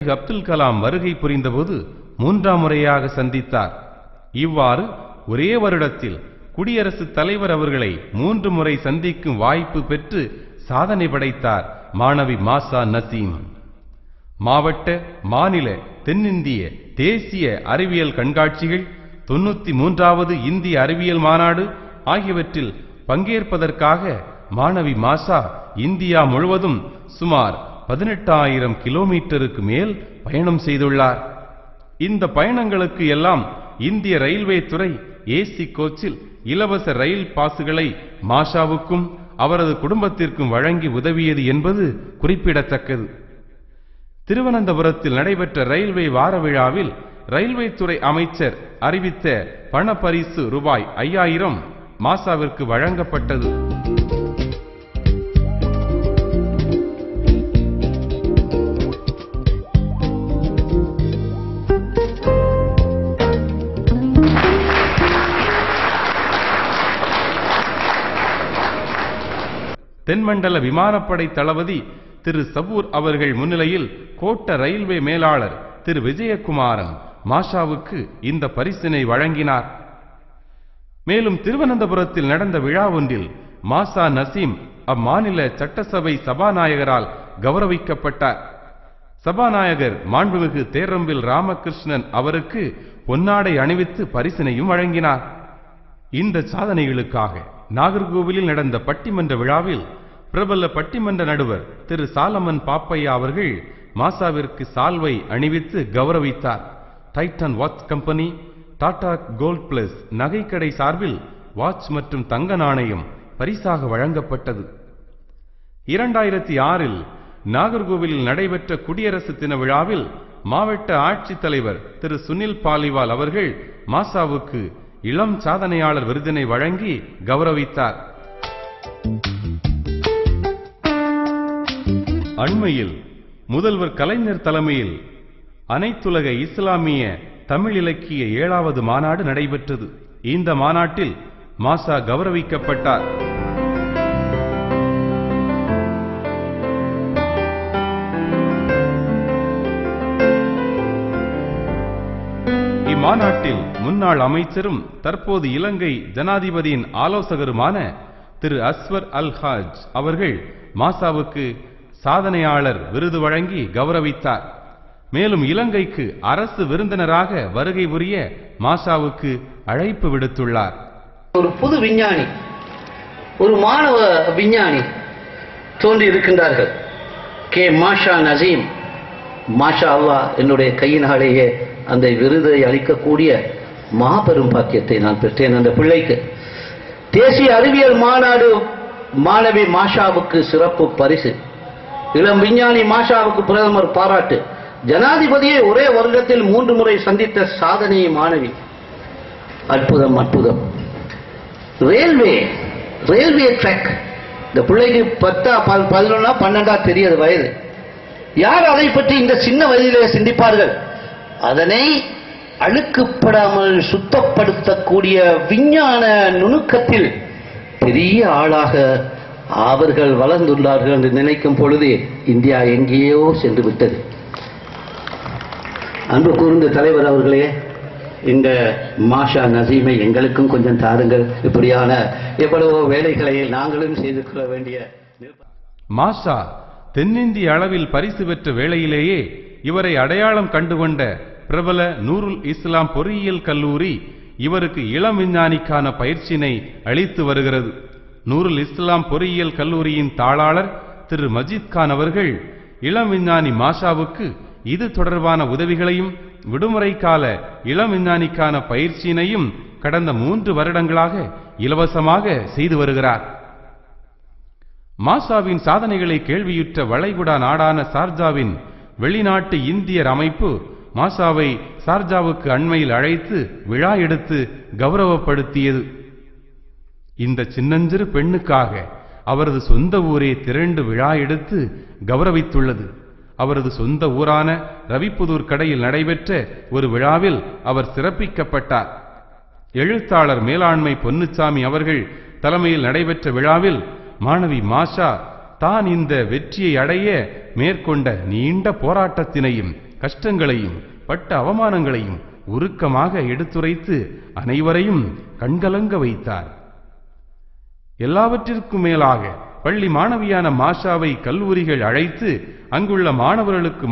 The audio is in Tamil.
அப்துல் கலாம் வருகை புரிந்தபோது மூன்றாம் முறையாக சந்தித்தார். இவ்வாறு ஒரே வருடத்தில் குடியரசுத் தலைவர் அவர்களை மூன்று முறை சந்திக்கும் வாய்ப்பு பெற்று சாதனை படைத்தார் மாணவி மாசா நசீம். மாவட்ட மாநில தென்னிந்திய தேசிய அறிவியல் கண்காட்சிகள் தொண்ணூத்தி மூன்றாவது இந்திய அறிவியல் மாநாடு ஆகியவற்றில் பங்கேற்பதற்காக மாணவி மாசா இந்தியா முழுவதும் சுமார் பதினெட்டாயிரம் கிலோமீட்டருக்கு மேல் பயணம் செய்துள்ளார். இந்த பயணங்களுக்கு எல்லாம் இந்திய ரயில்வே துறை ஏசி கோச்சில் இலவச ரயில் பாசுகளை மாஷாவுக்கும் அவரது குடும்பத்திற்கும் வழங்கி உதவியது என்பது குறிப்பிடத்தக்கது. திருவனந்தபுரத்தில் நடைபெற்ற ரயில்வே வார விழாவில் ரயில்வே துறை அமைச்சர் அறிவித்த பணப்பரிசு ரூபாய் ஐயாயிரம் மாசாவிற்கு வழங்கப்பட்டது. தென்மண்டல விமானப்படை தளபதி திரு சபூர் அவர்கள் முன்னிலையில் கோட்ட ரயில்வே மேலாளர் திரு விஜயகுமாரன் மாஷாவுக்கு இந்த பரிசினை வழங்கினார். மேலும் திருவனந்தபுரத்தில் நடந்த விழா ஒன்றில் மாசா நசீம் அம்மாநில சட்டசபை சபாநாயகரால் கௌரவிக்கப்பட்டார். சபாநாயகர் மாண்புமிகு தேரம்பில் ராமகிருஷ்ணன் அவருக்கு பொன்னாடை அணிவித்து பரிசினையும் வழங்கினார். இந்த சாதனைகளுக்காக நாகர்கோவிலில் நடந்த பட்டிமன்ற விழாவில் பிரபல பட்டிமன்ற நடுவர் திரு சாலமன் பாப்பையா அவர்கள் மாசாவிற்கு சால்வை அணிவித்து கௌரவித்தார். Titan watch company Tata gold plus நகைக்கடை சார்பில் வாட்ச் மற்றும் தங்க நாணயம் பரிசாக வழங்கப்பட்டது. இரண்டாயிரத்தி ஆறில் நாகர்கோவிலில் நடைபெற்ற குடியரசு தின விழாவில் மாவட்ட ஆட்சித்தலைவர் திரு சுனில் பாலிவால் அவர்கள் மாசாவுக்கு இளம் சாதனையாளர் விருதினை வழங்கி கௌரவித்தார். அண்மையில் முதல்வர் கலைஞர் தலைமையில் அனைத்துலக இஸ்லாமிய தமிழ் இலக்கிய ஏழாவது மாநாடு நடைபெற்றது. இந்த மாநாட்டில் மாசா கௌரவிக்கப்பட்டார். இம்மாநாட்டில் முன்னாள் அமைச்சரும் தற்போது இலங்கை ஜனாதிபதியின் ஆலோசகருமான திரு அஸ்வர் அல் ஹாஜ் அவர்கள் மாசாவுக்கு சாதனையாளர் விருது வழங்கி கௌரவித்தார். மேலும் இலங்கைக்கு அரசு விருந்தினராக வருகை புரிய மாசாவுக்கு அழைப்பு விடுத்துள்ளார். ஒரு புது விஞ்ஞானி ஒரு மாணவ விஞ்ஞானி தோன்றி இருக்கின்றார்கள். கே. மாஷா நசீம். மாஷா அல்லா என்னுடைய கையினாலேயே அந்த விருதை அளிக்கக்கூடிய மாபெரும் பாக்கியத்தை நான் பெற்றேன் அந்த பிள்ளைக்கு. தேசிய அறிவியல் மாநாடு மாணவி மாஷாவுக்கு சிறப்பு பரிசு. இளம் விஞ்ஞானி மாஷாவுக்கு பிரதமர் பாராட்டு. ஜனாதிபதியை ஒரே வருடத்தில் மூன்று முறை சந்தித்த சாதனை மாணவி. அற்புதம் அற்புதம். ரயில்வே ரயில்வே ட்ராக் இந்த பிள்ளைக்கு பத்தா பதினொன்னா பன்னெண்டா தெரியாது வயது. யார் அதை பற்றி இந்த சின்ன வயதிலே சிந்திப்பார்கள்? அதனை அழுக்குப்படாமல் சுத்தப்படுத்தக்கூடிய விஞ்ஞான நுணுக்கத்தில் பெரிய ஆளாக அவர்கள் வளர்ந்துள்ளார்கள் என்று நினைக்கும் பொழுது இந்தியா எங்கேயோ சென்று விட்டது. அன்பு கூர்ந்த தலைவர் அவர்களே இந்த மாஷா நசீமை எங்களுக்கும் கொஞ்சம் தாருங்கள். இப்படியான எவ்வளவோ வேலைகளை நாங்களும் செய்து கொள்ள வேண்டிய மாஷா தென்னிந்திய அளவில் பரிசு பெற்ற வேளையிலேயே இவரை அடையாளம் கண்டுகொண்ட பிரபல நூருல் இஸ்லாம் பொறியியல் கல்லூரி இவருக்கு இளம் விஞ்ஞானிக்கான பயிற்சியினை அளித்து வருகிறது. நூருல் இஸ்லாம் பொறியியல் கல்லூரியின் தாளாளர் திரு மஜீத் கான் அவர்கள் இளம் விஞ்ஞானி மாஷாவுக்கு இது தொடர்பான உதவிகளையும் விடுமுறை கால இளம் விஞ்ஞானிக்கான பயிற்சியினையும் கடந்த மூன்று வருடங்களாக இலவசமாக செய்து வருகிறார். மாசாவின் சாதனைகளை கேள்வியுற்ற வளைகுடா நாடான சார்ஜாவின் வெளிநாட்டு இந்தியர் அமைப்பு மாசாவை சார்ஜாவுக்கு அண்மையில் அழைத்து விழா எடுத்து கௌரவப்படுத்தியது. இந்த சின்னஞ்சிறு பெண்ணுக்காக அவரது சொந்த ஊரே திரண்டு விழா எடுத்து கௌரவித்துள்ளது. அவரது சொந்த ஊரான ரவிப்புதூர் கடையில் நடைபெற்ற ஒரு விழாவில் அவர் சிறப்பிக்கப்பட்டார். எழுத்தாளர் மேலாண்மை பொன்னுச்சாமி அவர்கள் தலைமையில் நடைபெற்ற விழாவில் மாணவி மாஷா தான் இந்த வெற்றியை அடைய மேற்கொண்ட நீண்ட போராட்டத்தினையும் கஷ்டங்களையும் பட்ட அவமானங்களையும் உருக்கமாக எடுத்துரைத்து அனைவரையும் கண்கலங்க வைத்தார். எல்லாவற்றிற்கும் மேலாக பள்ளி மாணவியான மாஷாவை கல்லூரிகள் அழைத்து அங்குள்ள மாணவர்களுக்கு